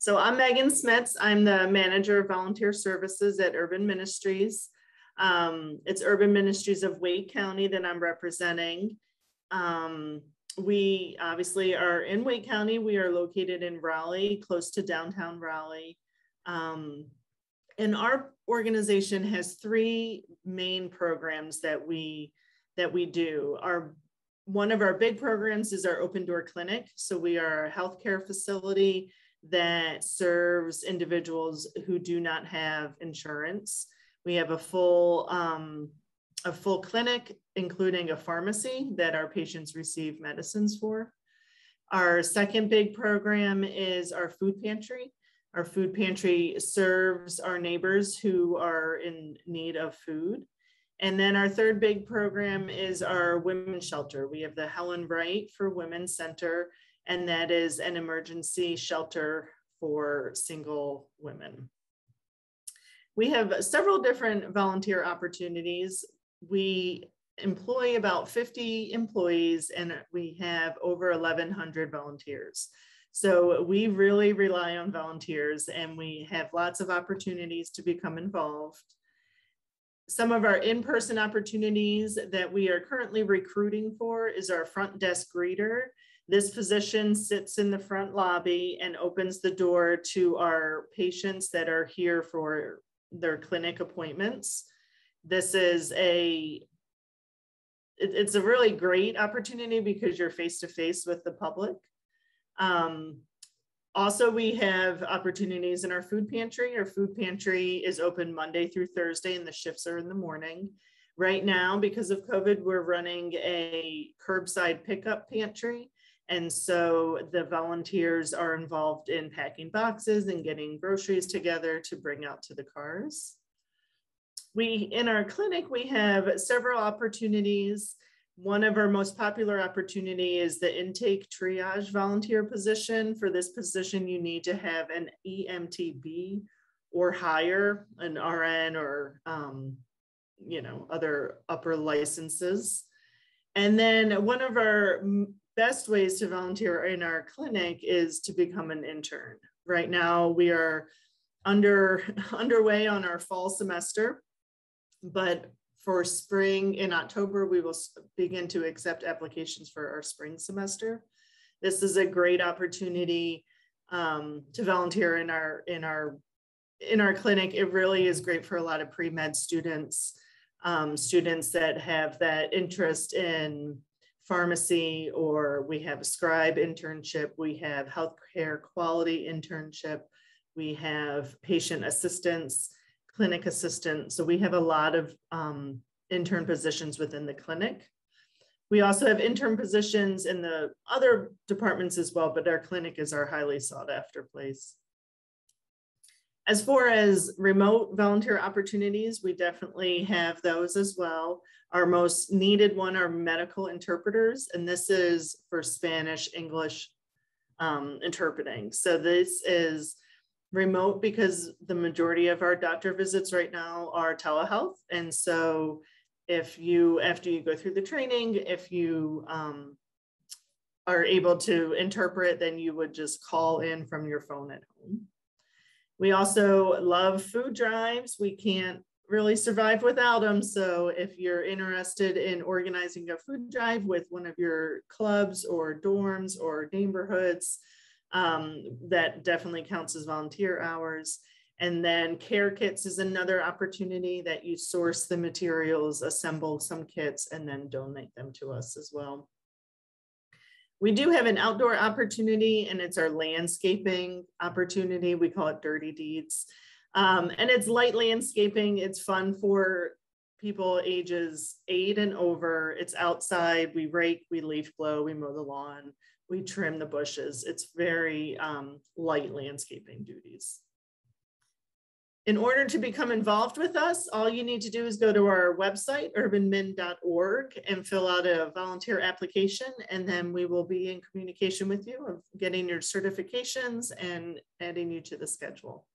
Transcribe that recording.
So I'm Megan Smits. I'm the manager of volunteer services at Urban Ministries. Um, it's Urban Ministries of Wake County that I'm representing. Um, we obviously are in Wake County. We are located in Raleigh, close to downtown Raleigh. Um, and our organization has three main programs that we that we do. Our one of our big programs is our open door clinic. So we are a healthcare facility that serves individuals who do not have insurance. We have a full um, a full clinic, including a pharmacy that our patients receive medicines for. Our second big program is our food pantry. Our food pantry serves our neighbors who are in need of food. And then our third big program is our women's shelter. We have the Helen Wright for Women Center, and that is an emergency shelter for single women. We have several different volunteer opportunities. We employ about 50 employees and we have over 1,100 volunteers. So we really rely on volunteers and we have lots of opportunities to become involved some of our in-person opportunities that we are currently recruiting for is our front desk greeter. This position sits in the front lobby and opens the door to our patients that are here for their clinic appointments. This is a it, it's a really great opportunity because you're face to face with the public. Um, also, we have opportunities in our food pantry. Our food pantry is open Monday through Thursday, and the shifts are in the morning. Right now, because of COVID, we're running a curbside pickup pantry. And so the volunteers are involved in packing boxes and getting groceries together to bring out to the cars. We, in our clinic, we have several opportunities one of our most popular opportunity is the intake triage volunteer position. For this position, you need to have an EMTB or higher, an RN or um, you know other upper licenses. And then one of our best ways to volunteer in our clinic is to become an intern. Right now, we are under underway on our fall semester, but for spring in October, we will begin to accept applications for our spring semester. This is a great opportunity um, to volunteer in our in our in our clinic. It really is great for a lot of pre-med students, um, students that have that interest in pharmacy, or we have a scribe internship, we have healthcare quality internship, we have patient assistance clinic assistant. So we have a lot of um, intern positions within the clinic. We also have intern positions in the other departments as well, but our clinic is our highly sought after place. As far as remote volunteer opportunities, we definitely have those as well. Our most needed one are medical interpreters, and this is for Spanish, English um, interpreting. So this is remote because the majority of our doctor visits right now are telehealth. And so if you, after you go through the training, if you um, are able to interpret, then you would just call in from your phone at home. We also love food drives. We can't really survive without them. So if you're interested in organizing a food drive with one of your clubs or dorms or neighborhoods, um, that definitely counts as volunteer hours. And then care kits is another opportunity that you source the materials, assemble some kits, and then donate them to us as well. We do have an outdoor opportunity and it's our landscaping opportunity. We call it Dirty Deeds. Um, and it's light landscaping. It's fun for people ages eight and over. It's outside. We rake, we leaf blow, we mow the lawn we trim the bushes. It's very um, light landscaping duties. In order to become involved with us, all you need to do is go to our website, urbanmin.org, and fill out a volunteer application, and then we will be in communication with you of getting your certifications and adding you to the schedule.